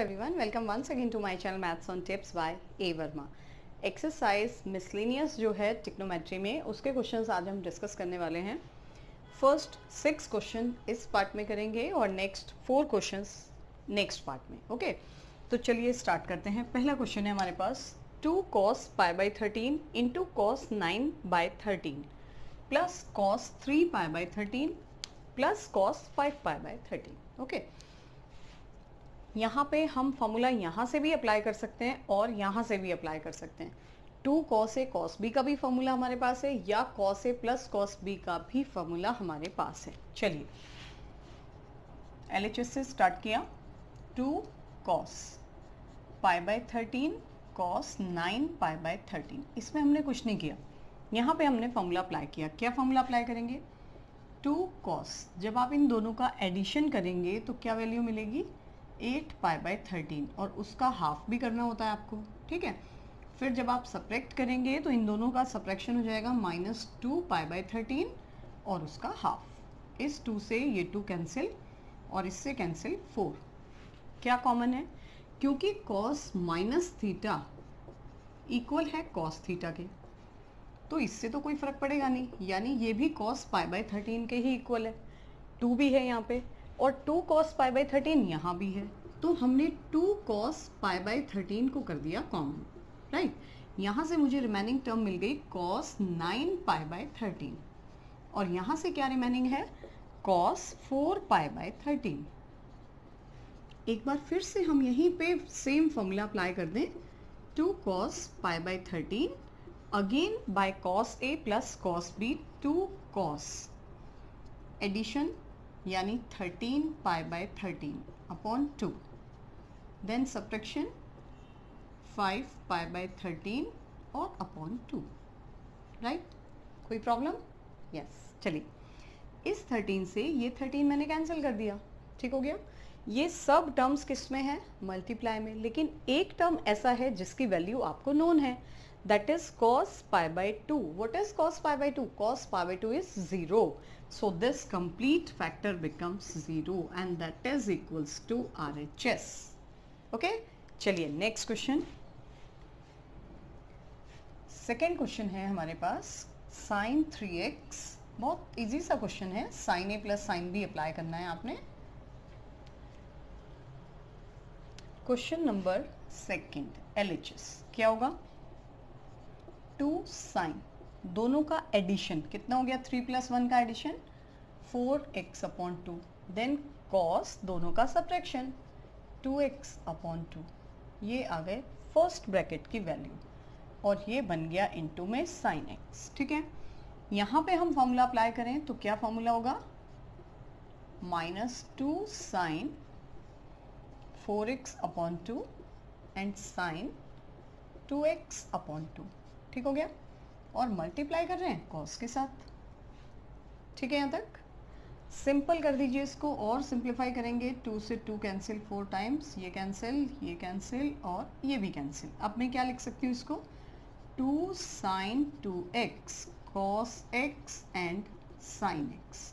everyone, welcome once again to my channel Maths on Tips by A Verma. Exercise miscellaneous जो है टिक्नोमेट्री में उसके questions आज हम डिस्कस करने वाले हैं. फ़र्स्ट सिक्स क्वेश्चन इस पार्ट में करेंगे और next four questions next part में ओके तो चलिए स्टार्ट करते हैं. पहला क्वेश्चन है हमारे पास two cos pi by thirteen into cos nine by thirteen plus cos three pi by thirteen plus cos five pi by thirteen okay यहाँ पे हम फॉर्मूला यहाँ से भी अप्लाई कर सकते हैं और यहाँ से भी अप्लाई कर सकते हैं। Two cos A cos B का भी फॉर्मूला हमारे पास है या cos A plus cos B का भी फॉर्मूला हमारे पास है। चलिए। एल से स्टार्ट किया। Two cos pi by thirteen cos nine pi by thirteen इसमें हमने कुछ नहीं किया। यहाँ पे हमने फॉर्मूला अप्लाई किया। क्या फॉर्मूला अप्लाई करेंगे? टू कॉस जब आप इन दोनों का एडिशन करेंगे तो क्या वैल्यू मिलेगी? एट पाई बाय थर्टीन और उसका हाफ़ भी करना होता है आपको, ठीक है? फिर जब आप सप्रेक्ट करेंगे तो इन दोनों का सप्रेक्शन हो जाएगा minus two pi by thirteen और उसका हाफ़ इस टू से ये टू कैंसिल और इससे कैंसिल फोर क्या कॉमन है? क्योंकि कॉस माइनस थीटा इक्वल है कॉस थीटा के. तो इससे तो कोई फ़र्क पड़ेगा नहीं, यानी ये भी कॉस पाई बाय थर्टीन के ही इक्वल है. टू भी है यहाँ पे और two cos pi by thirteen यहाँ भी है। तो हमने two cos pi by thirteen को कर दिया कॉमन राइट यहाँ से मुझे रिमेनिंग टर्म मिल गई cos nine pi by thirteen और यहाँ से क्या रिमेनिंग है? Cos four pi by thirteen एक बार फिर से हम यहीं पे सेम फॉर्मूला अप्लाई कर दें। Two cos pi by thirteen again by cos A plus cos B two cos addition यानी 13 pi by 13 upon two then subtraction 5 pi by 13 और अपॉन टू राइट कोई प्रॉब्लम यस चलिए इस 13 से ये 13 मैंने कैंसिल कर दिया। ठीक हो गया? ये सब टर्म्स किसमें है? मल्टीप्लाई में। लेकिन एक टर्म ऐसा है जिसकी वैल्यू आपको नोन है। That is cos pi by 2. What is cos pi by 2? Cos pi by 2 is 0. So this complete factor becomes 0 and that is equals to RHS. Okay? चलिए नेक्स्ट क्वेश्चन सेकेंड क्वेश्चन है हमारे पास sine three x बहुत easy सा question है sine A plus sine B apply करना है आपने क्वेश्चन नंबर सेकेंड एल क्या होगा टू साइन। दोनों का एडिशन कितना हो गया? थ्री प्लस वन का addition four x upon two then cos दोनों का subtraction two x upon two ये आ गए फ़र्स्ट ब्रैकेट की वैल्यू और ये बन गया इनटू में साइन एक्स ठीक है? यहाँ पे हम फॉर्मूला अप्लाई करें तो क्या फॉर्मूला होगा? Minus two sine four x upon two and sine two x upon two ठीक हो गया? और मल्टीप्लाई कर रहे हैं कॉस के साथ। ठीक है यहाँ तक? सिंपल कर दीजिए इसको और सिंप्लीफाई करेंगे। टू से टू कैंसिल फोर टाइम्स ये कैंसिल ये कैंसिल और ये भी कैंसिल अब मैं क्या लिख सकती हूँ इसको? Two sine two x cos x and sine x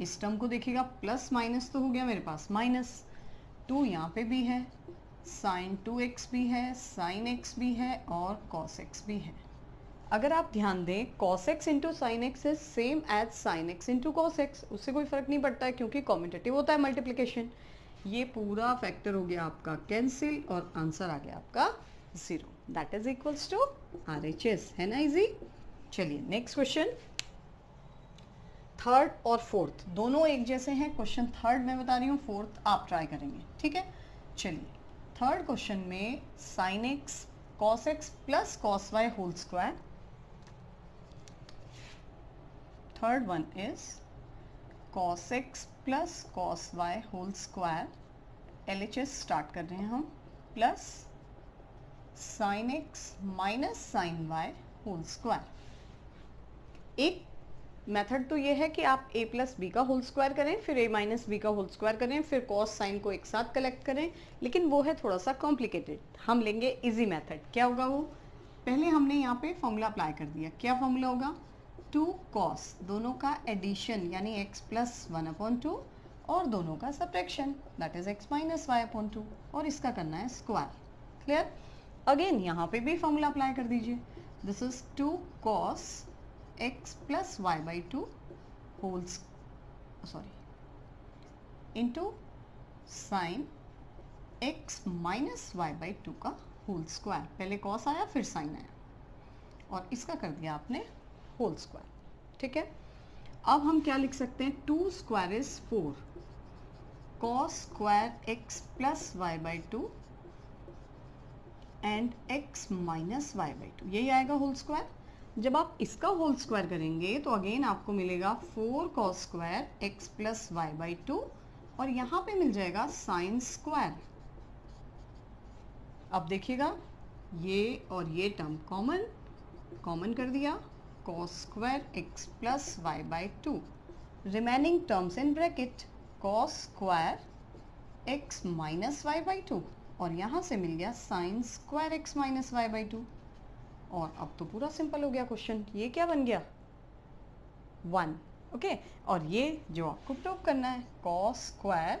इस टर्म को देखिएगा प्लस माइनस तो हो गया मेरे पास माइनस टू यहाँ पे भी है साइन टू एक्स भी है साइन एक्स भी है और कॉस एक्स भी है। अगर आप ध्यान दें, cos x into sine x is same as sine x into cos x उससे कोई फ़र्क नहीं पड़ता है क्योंकि कॉम्पिटेटिव होता है मल्टीप्लीकेशन ये पूरा फैक्टर हो गया आपका कैंसिल और आंसर आ गया आपका zero that is equals to R H S है ना इजी चलिए नेक्स्ट क्वेश्चन थर्ड और फोर्थ दोनों एक जैसे हैं. क्वेश्चन थर्ड मैं बता रही हूँ फोर्थ आप ट्राई करेंगे. ठीक है? चलिए थर्ड क्वेश्चन में sine x cos x plus cos y whole square third one is cos x plus cos y whole square. LHS start कर रहे हैं हम plus sine x minus sine y whole square एक method तो ये है कि आप a प्लस बी का होल स्क्वायर करें, फिर a माइनस बी का होल स्क्वायर करें, फिर कॉस साइन को एक साथ कलेक्ट करें, लेकिन वो है थोड़ा सा कॉम्प्लिकेटेड हम लेंगे इजी मेथड क्या होगा वो? पहले हमने यहाँ पे फॉर्मूला अप्लाई कर दिया. क्या फॉर्मूला होगा? टू कॉस दोनों का एडिशन यानी x plus one upon two और दोनों का subtraction that is x minus y upon two और इसका करना है स्क्वायर क्लियर अगेन यहाँ पे भी फॉर्मूला अप्लाई कर दीजिए. This is two cos x plus y by two wholes sorry into sine x minus y by two का होल स्क्वायर पहले कॉस आया, फिर साइन आया. और इसका कर दिया आपने होल स्क्वायर ठीक है? अब हम क्या लिख सकते हैं? Two square is four cos square x plus y by two and x minus y by two यही आएगा होल स्क्वायर जब आप इसका होल स्क्वायर करेंगे तो अगेन आपको मिलेगा four cos square x plus y by two और यहाँ पे मिल जाएगा साइन स्क्वायर अब देखिएगा, ये और ये टर्म कॉमन कॉमन कर दिया। Cos square x plus y by 2 remaining terms in bracket cos square x minus y by 2 और यहाँ से मिल गया sin square x minus y by 2 और अब तो पूरा सिंपल हो गया क्वेश्चन ये क्या बन गया वन ओके okay? और ये जो आपको प्रूव करना है cos square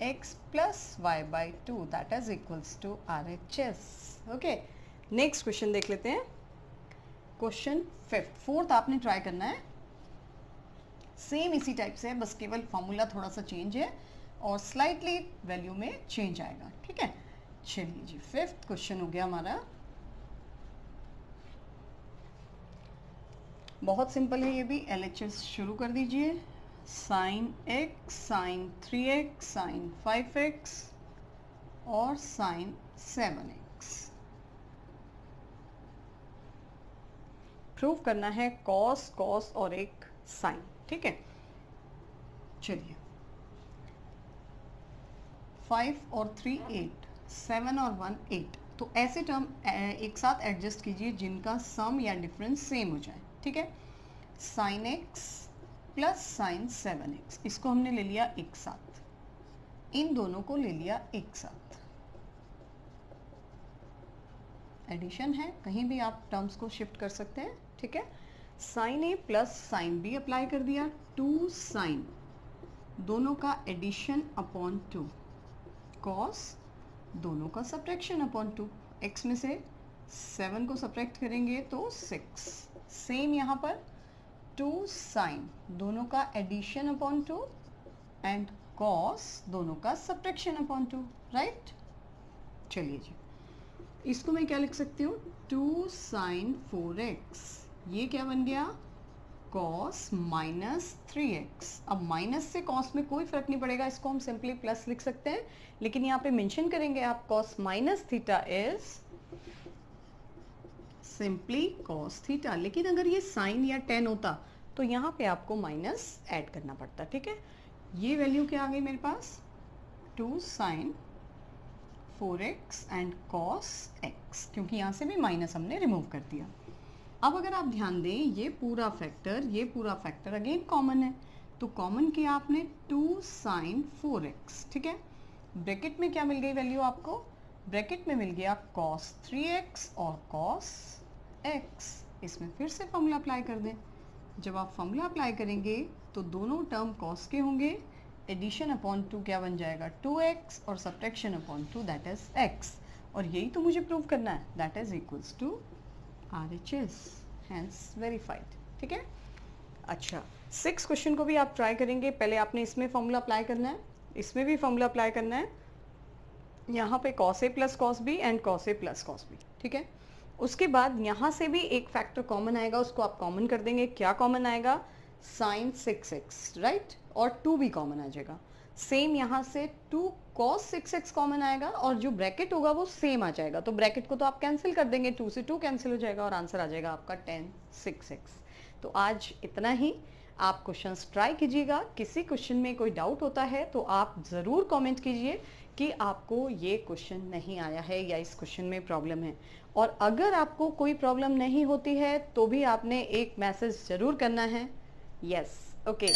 x plus y by 2 that is equals to RHS okay next question देख लेते हैं क्वेश्चन फिफ्थ, फोर्थ आपने ट्राई करना है। सेम इसी टाइप से है बस केवल फॉर्मूला थोड़ा सा चेंज है और स्लाइटली वैल्यू में चेंज आएगा, ठीक है? चलिए जी फिफ्थ क्वेश्चन हो गया हमारा। बहुत सिंपल है ये भी एलएचएस शुरू कर दीजिए। Sine x sine three x sine five x और साइन सेवन एक्स प्रूव करना है कॉस कॉस और एक साइन ठीक है? चलिए। फाइव और थ्री एट सेवन और वन एट तो ऐसे टर्म एक साथ एडजस्ट कीजिए जिनका सम या डिफरेंस सेम हो जाए, ठीक है? Sine x plus sine seven x इसको हमने ले लिया एक साथ। इन दोनों को ले लिया एक साथ। एडिशन है, कहीं भी आप टर्म्स को शिफ्ट कर सकते हैं, ठीक है? Sine A plus sine B apply कर दिया टू साइन दोनों का एडिशन अपॉन टू कॉस दोनों का सब्ट्रैक्शन अपॉन टू एक्स में से सेवन को सब्ट्रैक्ट करेंगे तो सिक्स सेम यहाँ पर टू साइन दोनों का addition upon two and cos दोनों का सब्ट्रैक्शन अपॉन टू राइट चलिए जी। इसको मैं क्या लिख सकती हूँ? Two sine four x. ये क्या बन गया? Cos minus three x. अब माइनस से कॉस में कोई फ़र्क नहीं पड़ेगा, इसको हम सिंपली प्लस लिख सकते हैं। लेकिन यहाँ पे मेंशन करेंगे आप, cos minus theta is simply cos theta. लेकिन अगर ये साइन या टेन होता तो यहाँ पे आपको माइनस ऐड करना पड़ता, ठीक है? ये वैल्यू क्या आ गई मेरे पास? Two sine four x and cos x क्योंकि यहाँ से भी माइनस हमने रिमूव कर दिया। अब अगर आप ध्यान दें, ये पूरा फैक्टर ये पूरा फैक्टर अगेन कॉमन है। तो कॉमन किया आपने टू साइन फोर एक्स ठीक है? ब्रैकेट में क्या मिल गई वैल्यू आपको? ब्रैकेट में मिल गया कॉस थ्री एक्स और कॉस एक्स इसमें फिर से फॉर्मूला अप्लाई कर दें। जब आप फॉर्मूला अप्लाई करेंगे तो दोनों टर्म कॉस के होंगे। एडिशन अपॉन टू क्या बन जाएगा? टू एक्स और subtraction upon two that is x और यही तो मुझे प्रूव करना है. That is equals to R H S hence verified ठीक है? अच्छा सिक्स क्वेश्चन को भी आप ट्राई करेंगे. पहले आपने इसमें फॉर्मूला अप्लाई करना है. इसमें भी फॉर्मूला अप्लाई करना है. यहाँ पे cos A plus cos B and cos A plus cos B ठीक है? उसके बाद यहाँ से भी एक फैक्टर कॉमन आएगा. उसको आप कॉमन कर देंगे. क्या कॉमन आएगा? साइन सिक्स एक्स राइट और टू भी कॉमन आ जाएगा। सेम यहाँ से two cos six x common आएगा और जो ब्रैकेट होगा वो सेम आ जाएगा। तो ब्रैकेट को तो आप कैंसिल कर देंगे टू से टू कैंसिल हो जाएगा और आंसर आ जाएगा आपका टेन सिक्स एक्स तो आज इतना ही। आप क्वेश्चन ट्राई कीजिएगा। किसी क्वेश्चन में कोई डाउट होता है तो आप ज़रूर कमेंट कीजिए कि आपको ये क्वेश्चन नहीं आया है या इस क्वेश्चन में प्रॉब्लम है। और अगर आपको कोई प्रॉब्लम नहीं होती है तो भी आपने एक मैसेज ज़रूर करना है। Yes. Okay